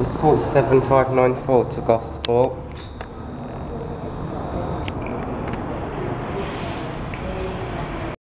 It's 47594 to Gosport.